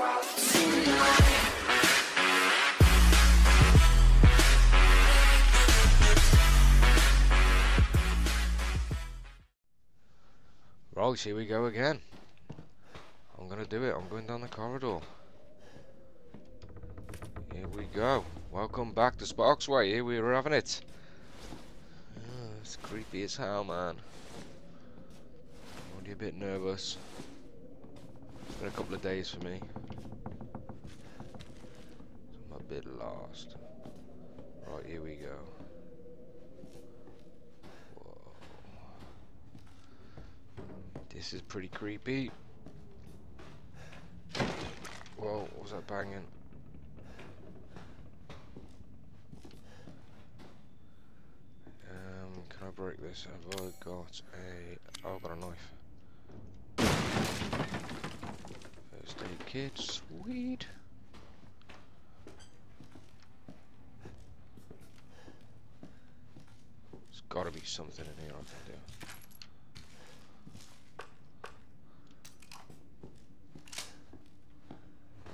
Right, here we go again. I'm gonna do it. I'm going down the corridor. Here we go. Welcome back to Sparkzway. Here we are having it. Oh, it's creepy as hell, man. I'm Already a bit nervous. Been a couple of days for me. I'm a bit lost. Right, here we go. This is pretty creepy. Whoa, what was that banging? Um, can I break this? Have I got a... Oh, I've got a knife. Kit, sweet. There's gotta be something in here I can do.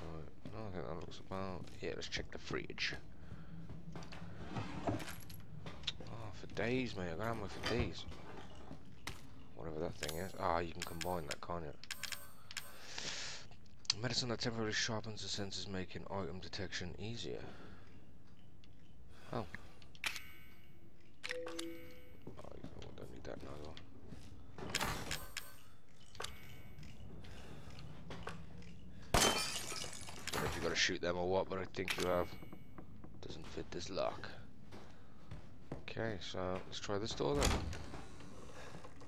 Right, I think that looks about... Yeah, let's check the fridge. Oh, for days, mate. I got ammo for days. Whatever that thing is. Ah, you can combine that, can't you? Medicine that temporarily sharpens the senses, making item detection easier. Oh. Oh, don't need that now, though. if you gotta shoot them or what, but I think you have. Doesn't fit this lock. Okay, so let's try this door then.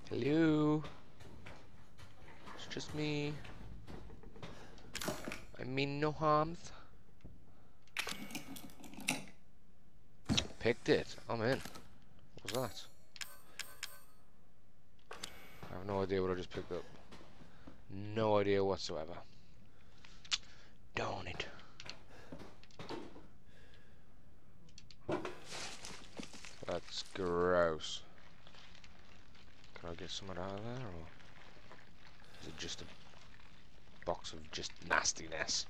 Hello? It's just me. I mean no harms. Picked it. I'm in. What was that? I have no idea what I just picked up. No idea whatsoever. Darn it. That's gross. Can I get some of that out of there, or is it just a box of just nastiness?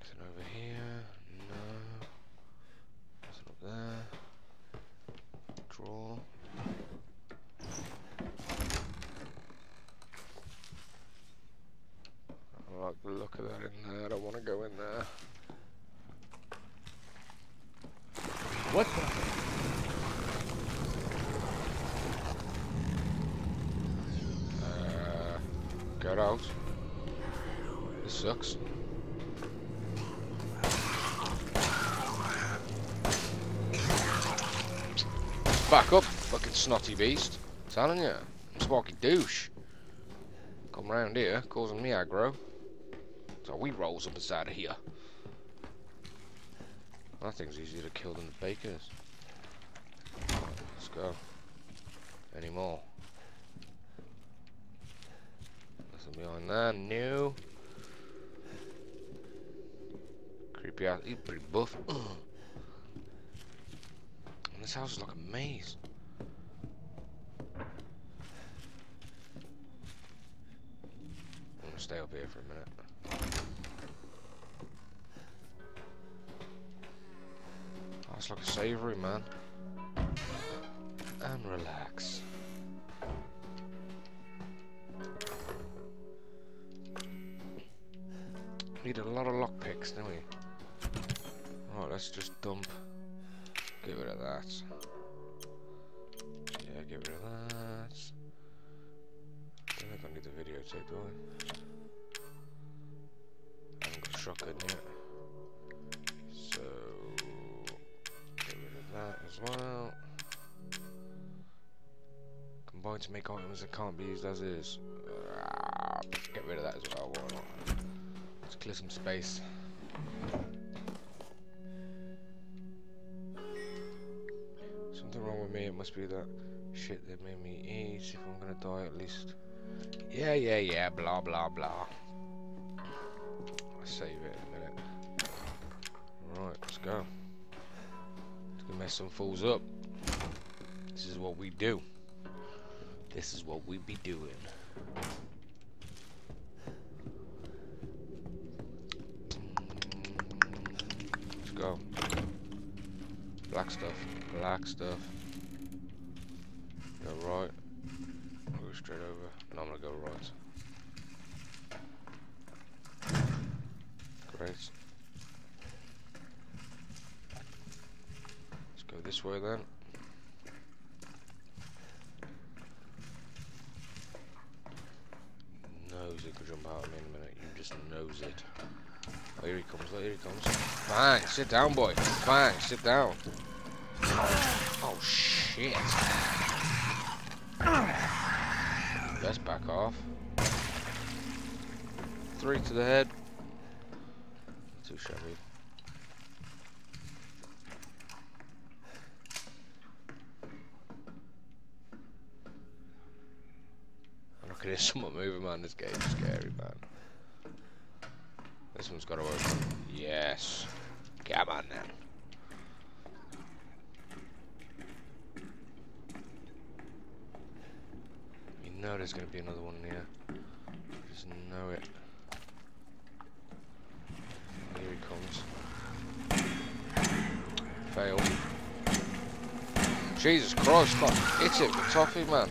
Nothing over here. No. Nothing up there. Drawer. I like the look of that in there. I don't want to go in there. What the? Uh, get out. This sucks. Back up, fucking snotty beast. telling you, Sparky douche. Come round here, causing me aggro. So we rolls up inside of here. That thing's easier to kill than the bakers. Let's go. Any more? Nothing behind there. No. He's pretty buff. And this house is like a maze. I'm gonna stay up here for a minute. Oh, it's like a savory, man. That. Mm. Yeah, get rid of that. don't think I need the videotape, do I? I haven't got a shotgun yet. So, get rid of that as well. Combine to make items that can't be used as is. Get rid of that as well, why not? Let's clear some space. Must be that shit that made me eat. If I'm gonna die, at least. Yeah, yeah, yeah, blah, blah, blah. I'll save it in a minute. Right, let's go. Let's go mess some fools up. This is what we do. This is what we be doing. Let's go. Black stuff. Black stuff. Go right. I'll go straight over. No, I'm gonna go right. Great. Let's go this way then. It could jump out at me in a minute. You just knows it. Oh, here he comes. Here he comes. Fine, sit down, boy. Fine, sit down. Oh, shit. Let's back off. Three to the head. Too shabby. I'm someone moving, man. This game's scary, man. This one's gotta work. Yes. Come on then. You know there's gonna be another one here. Just know it. Here he comes. Fail. Jesus Christ, fuck. Hit it with toffee, man.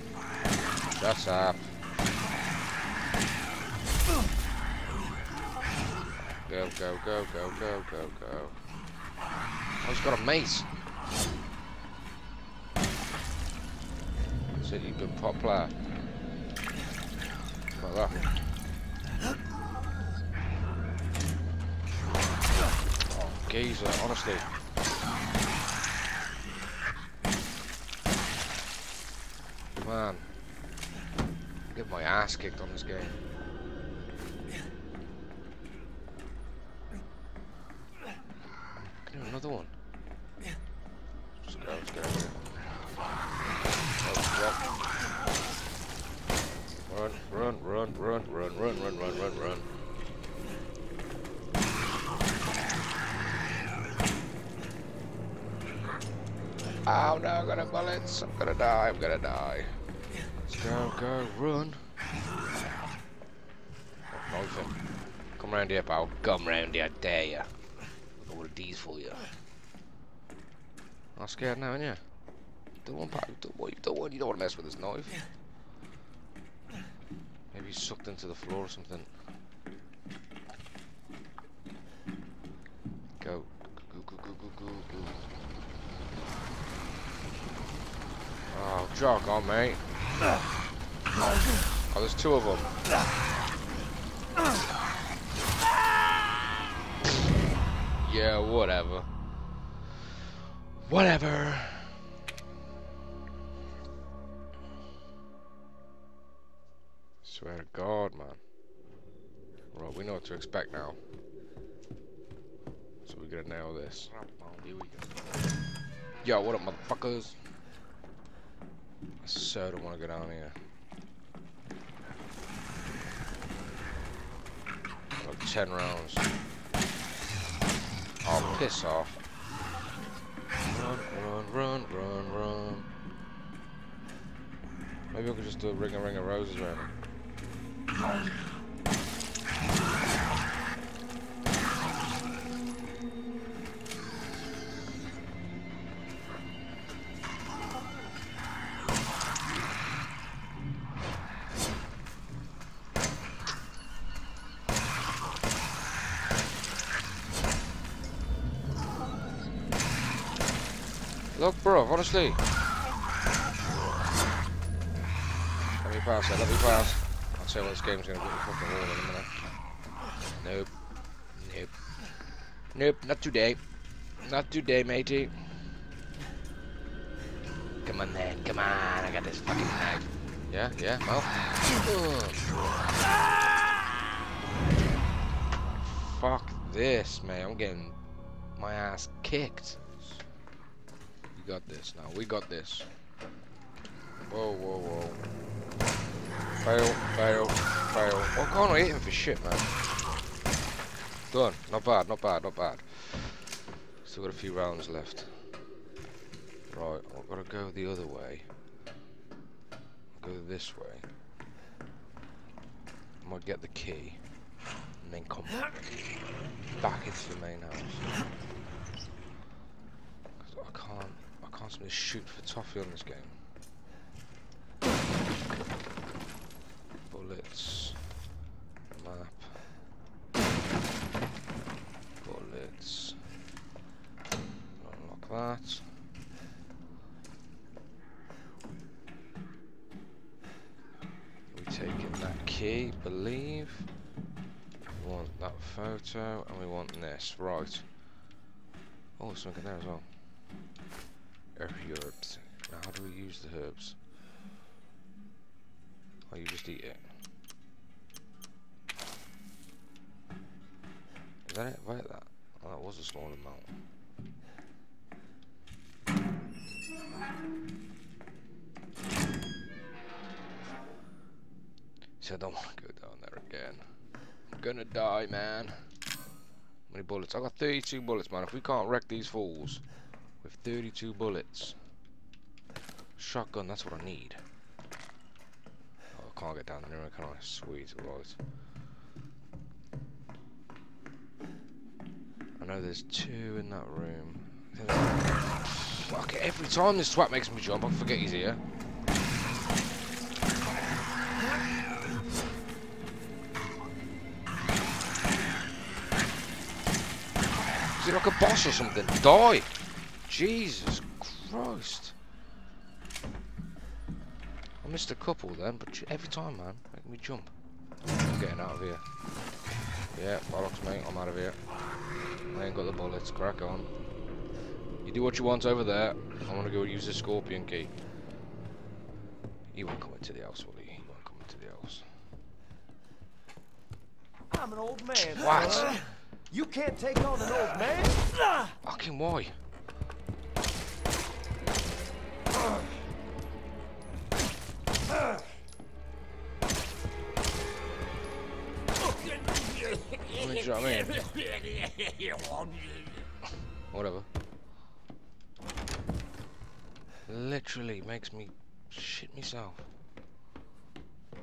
Shut up. Go, go, go, go, go, go, go. Oh, he's got a mace. Said you've been pop player. Like that. Oh, geezer, honestly. Man. Get my ass kicked on this game. Another one. Just go, let's go. Oh, Run, run, run, run, run, run, run, run, run. Oh no, I'm gonna bullets. I'm gonna die. I'm gonna die. Let's go, go, run. Oh. Come round here, pal. Come round here, I dare ya. Got one of these for you. I'm scared now, aren't you? Don't want, pal. Don't want, don't want. You don't want to mess with this knife. Maybe he's sucked into the floor or something. Go. Go, go, go, go, go, go. Oh, jog on, mate. Oh, there's two of them. Yeah, whatever. Whatever. Swear to God, man. Right, we know what to expect now. So we're gonna nail this. Here we go. Yo, what up, motherfuckers? I so don't want to go down here. Got 10 rounds. Oh, piss off. Run, run, run, run, run. Maybe I could just do a ring a ring of roses around it. Look, bro, honestly. Let me pass that, let me pass. I'll tell you what this game's gonna put me fucking wall in a minute. Nope. Nope. Nope, not today. Not today, matey. Come on then, come on, I got this fucking knife. Yeah, yeah, well. Fuck this, man. I'm getting my ass kicked. Got this now. We got this. Whoa, whoa, whoa. Fail, fail, fail. Oh, God, I'm eating for shit, man. Done. Not bad, not bad, not bad. Still got a few rounds left. Right, I've got to go the other way. go this way. I might get the key and then come back into the main house. I can't, Can't seem to shoot for toffee on this game. Bullets, map, bullets. Unlock that. We taking that key, believe. We want that photo, and we want this. Right. Oh, something there as well. Herbs. Now, how do we use the herbs? Oh, you just eat it. Is that it? Right that. Oh, that was a small amount. See, I don't want to go down there again. I'm gonna die, man. How many bullets? I got 32 bullets, man. If we can't wreck these fools with 32 bullets. Shotgun, that's what I need. Oh, I can't get down there, can I? Sweet, right. I know there's two in that room. Fuck it, every time this twat makes me jump, I forget he's here. Is he like a boss or something? Die! Jesus Christ. I missed a couple then, but every time, man, make me jump. I'm getting out of here. Yeah, bollocks, mate, I'm out of here. I ain't got the bullets, crack on. You do what you want over there. I'm gonna go use the scorpion key. He won't come into the house, will he? He won't come into the house. I'm an old man. What? You can't take on an old man. Fucking why? Whatever. Literally makes me shit myself. I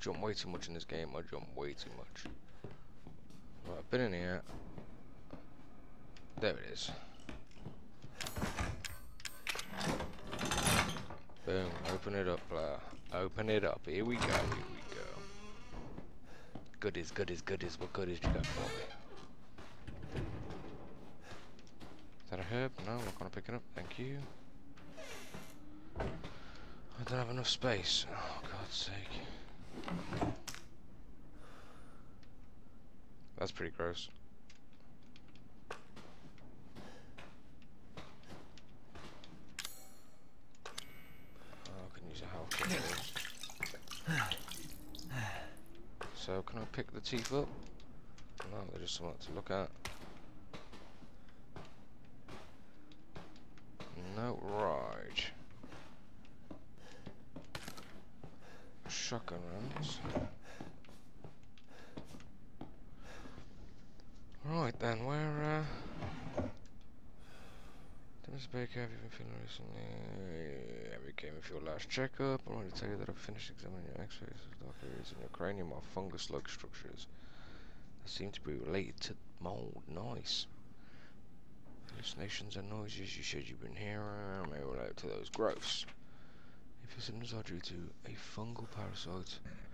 jump way too much in this game. I jump way too much. Right, I've been in here. There it is. Boom. Open it up, Blair. Open it up. Here we go. Here we go. Goodies, goodies, goodies. What goodies you got for me? Is that a herb? No, I'm not gonna pick it up. Thank you. I don't have enough space. Oh, God's sake. That's pretty gross. Oh, I can use a health kit first. So, can I pick the teeth up? No, they're just something to look at. No, right. Shotgun rounds. Right then, where, uh... Baker, have you been feeling recently? Have you came with your last checkup? I want to tell you that I've finished examining your x-rays of dark areas in your cranium are fungus-like structures that seem to be related to mold. Nice. Hallucinations and noises you said you've been hearing may relate to those growths. If your symptoms are due to a fungal parasite, it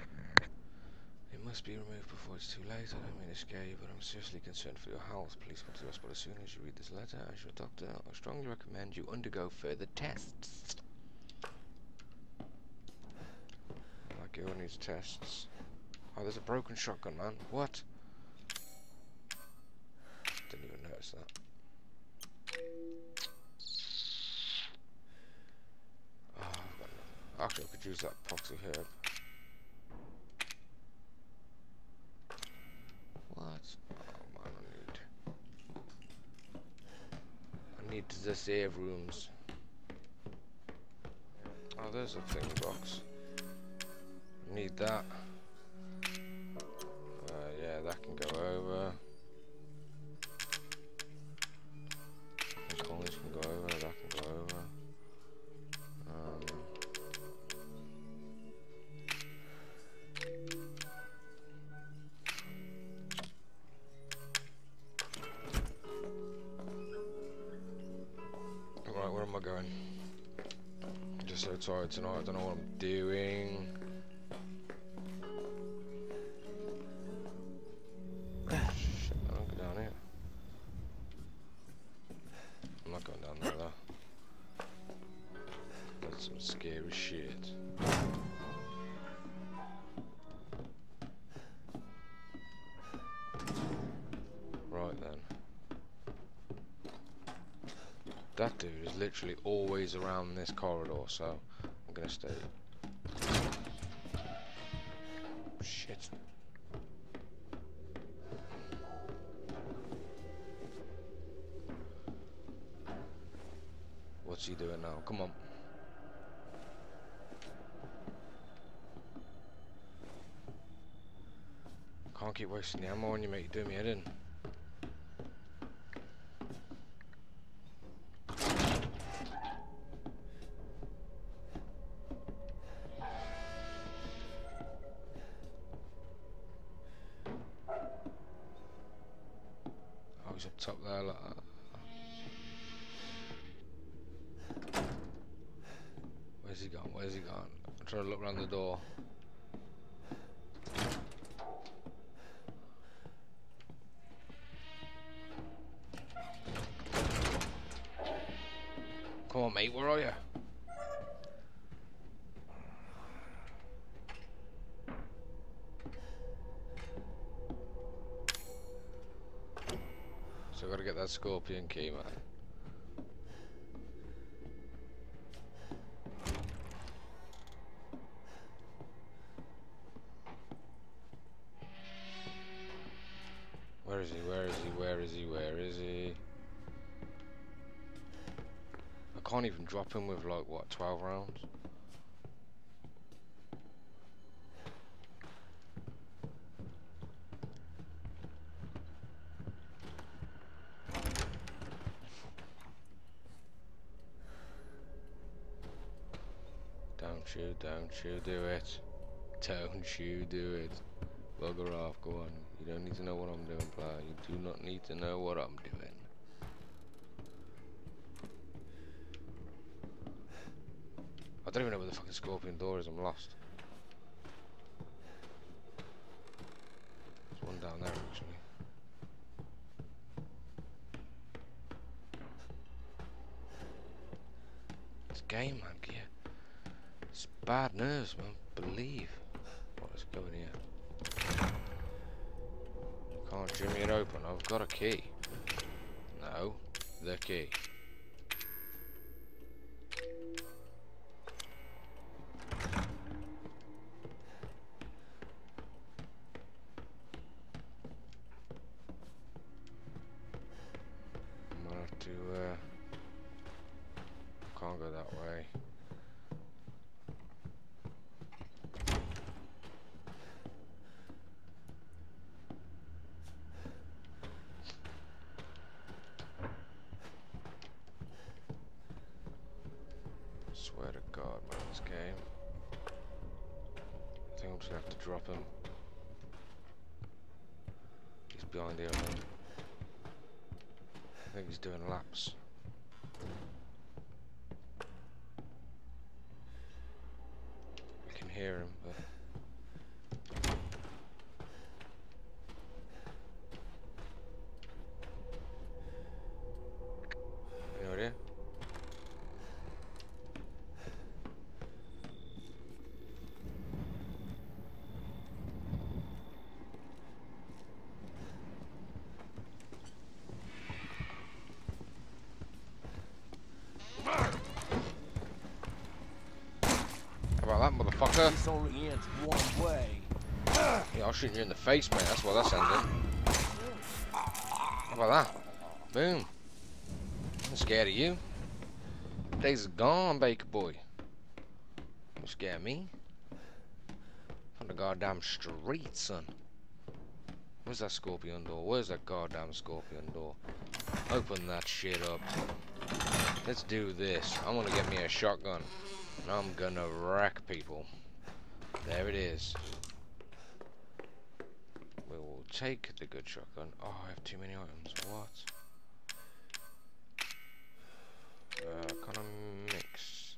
must be removed before it's too late. I don't mean to scare you, but I'm seriously concerned for your health. Please come to the hospital as soon as you read this letter. As your doctor, I strongly recommend you undergo further tests. My girl needs tests. Oh, there's a broken shotgun, man. What? Didn't even notice that. Oh, got. Actually, I could use that proxy herb. What? Oh man, I need. I need the save rooms. Oh, there's a thing box. Need that. Tonight. I don't know what I'm doing. Shit, I don't down here. I'm not going down there. That's some scary shit. Right then. That dude is literally always around this corridor, so gonna stay. Shit. What's he doing now? Come on. Can't keep wasting the ammo on you, mate. You're doing me head in. Up top there. Like that. Where's he gone? Where's he gone? I'm trying to look around the door. Scorpion man. Where is he? Where is he? Where is he? Where is he? I can't even drop him with like what, 12 rounds? Don't you, do it. Don't you do it. Bugger off, go on. You don't need to know what I'm doing, player. You do not need to know what I'm doing. I don't even know where the fucking scorpion door is, I'm lost. There's one down there actually. It's game, man, yeah. It's bad nerves, man. Believe. what's let's go in here. Can't jimmy it open. I've got a key. No, the key. I think he's doing laps. I can hear him, but. Any idea? How about that, motherfucker? One way. Yeah, I'll shoot you in the face, mate. That's what that's ending. How about that? Boom. I'm scared of you. Days are gone, Baker boy. You scare me? From the goddamn street, son. Where's that scorpion door? Where's that goddamn scorpion door? Open that shit up. Let's do this. I'm gonna get me a shotgun. And I'm gonna wreck people. There it is. We will take the good shotgun. Oh, I have too many items. What? Uh, kind of mix.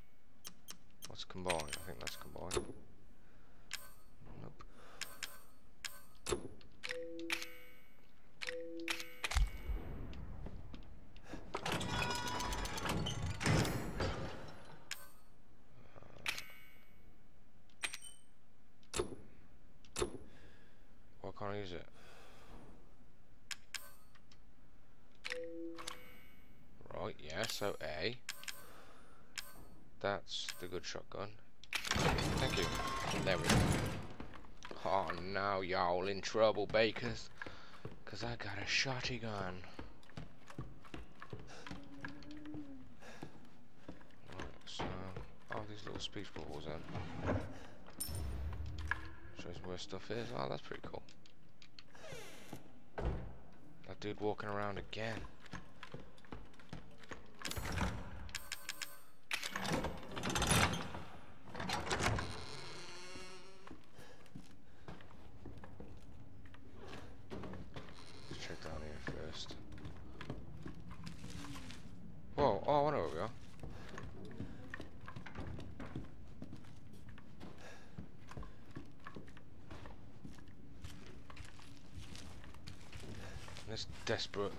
What's Let's combine. I think let's combine. Nope. Why can't I use it? Right, yeah, so A. That's the good shotgun. Thank you. There we go. Oh, now y'all in trouble, Bakers. Because I got a shotty gun. Right, so... Oh, these little speech bubbles then. Shows where stuff is. Oh, that's pretty cool. That dude walking around again. Let's check down here first. Whoa, oh, I know where we are. This desperate,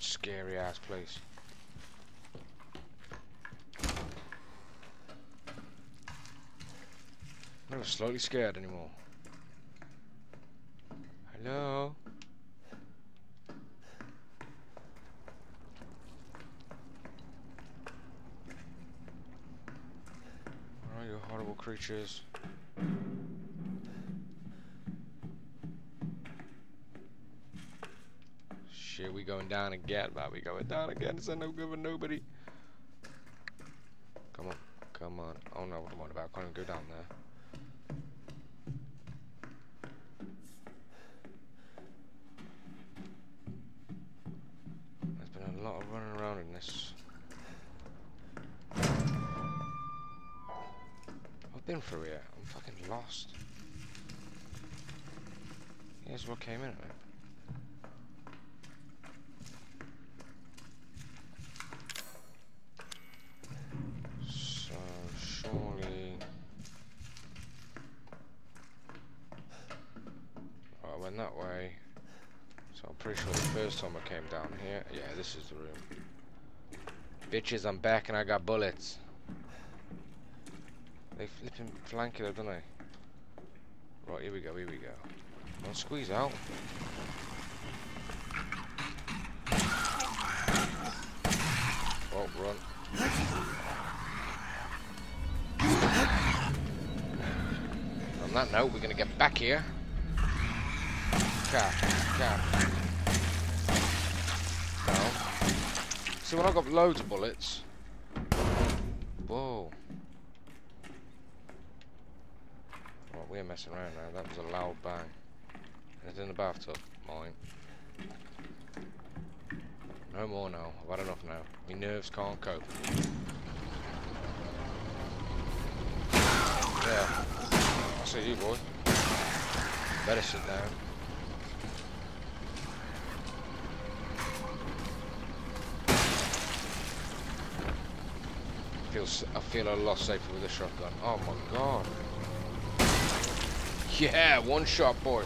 scary ass place. I'm never slightly scared anymore. Hello? Where are you horrible creatures? Again, man. We going down again. It's no good for nobody. Come on, come on. I don't know what I'm I about? Can't even go down there. There's been a lot of running around in this. I've been through here. I'm fucking lost. Here's what came in. That way. So I'm pretty sure the first time I came down here. Yeah, this is the room. Bitches, I'm back and I got bullets. They flipping flank it, don't they? Right, here we go, here we go. Don't squeeze out. Oh, run. On that note, we're gonna get back here. Cap, cap. No. See, when I've got loads of bullets. Whoa. Right, we're messing around now. That was a loud bang. It's in the bathtub. Mine. No more now. I've had enough now. My nerves can't cope. Yeah. I see you, boy. Better sit down. Feels, I feel a lot safer with a shotgun. Oh my god. Yeah, one shot, boy.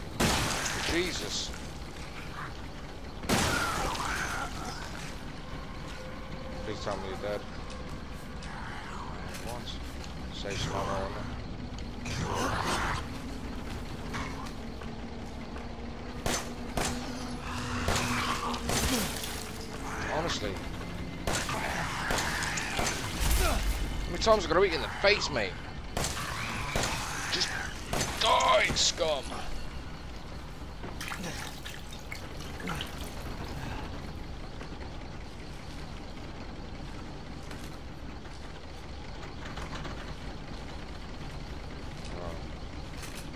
Jesus. Please tell me you're dead. What? Save some ammo it. Honestly. How many times I got to hit in the face, mate? Just die, scum!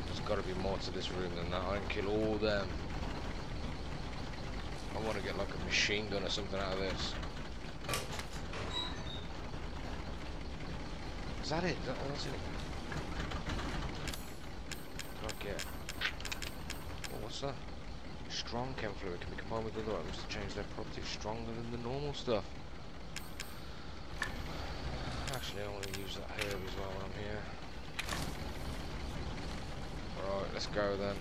There's got to be more to this room than that. I can kill all them. I want to get like a machine gun or something out of this. Is that it? Is that, that's it? Okay. what's that? Strong chem fluid can be combined with other items to change their properties stronger than the normal stuff. Actually, I want to use that herb as well when I'm here. Alright, let's go then.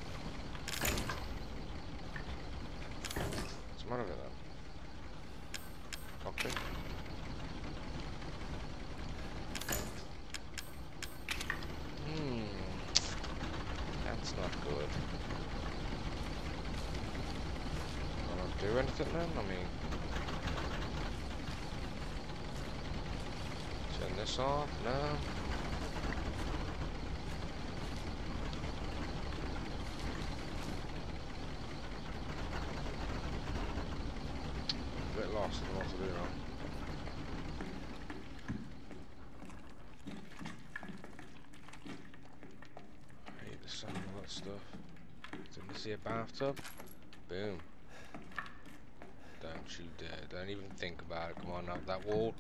What's the matter with it then? Cockpit? Hmm. That's not good. Will I do anything then? I mean... Turn this off? No. A bit lost in what to do now. I hate the sound of that stuff. Didn't see a bathtub? Boom. Don't you. Don't even think about it. Come on, up that wall.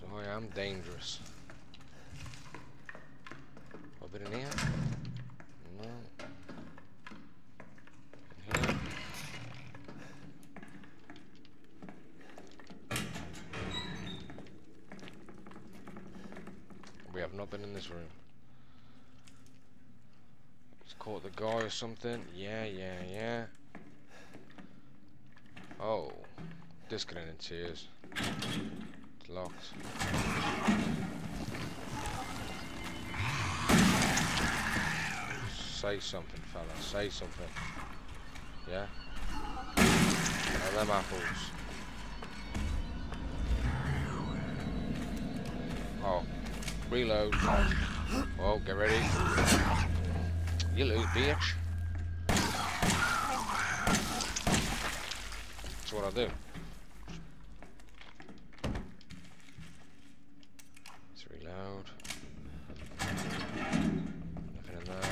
So oh, I am dangerous. A bit in here? No. In here? We have not been in this room. Caught the guy or something. Yeah, yeah, yeah. Oh. Disconnect in tears. It's locked. Say something, fella. Say something. Yeah? Now them apples. Oh. Reload. Oh, get ready. You lose, bitch. That's what I do. Let's. Nothing in there.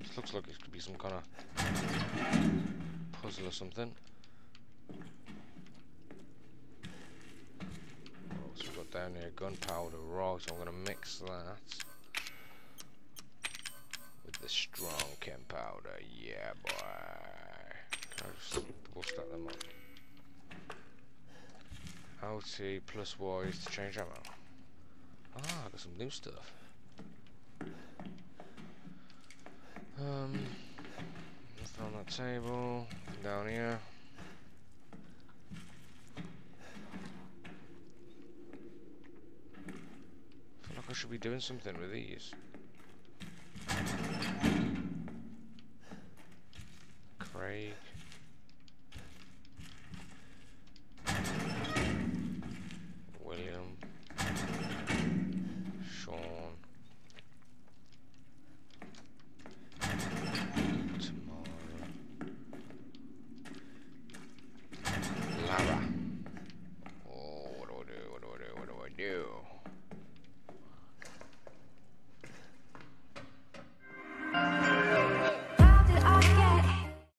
This looks like it could be some kind of puzzle or something. Oh, What's we got down here? Gunpowder. Right, so I'm going to mix that with the strong chem powder. Yeah, boy. I just double stack them on? LT plus Y to change ammo. Ah, I got some new stuff. Um, nothing on that table. Down here. I feel like I should be doing something with these. Craig.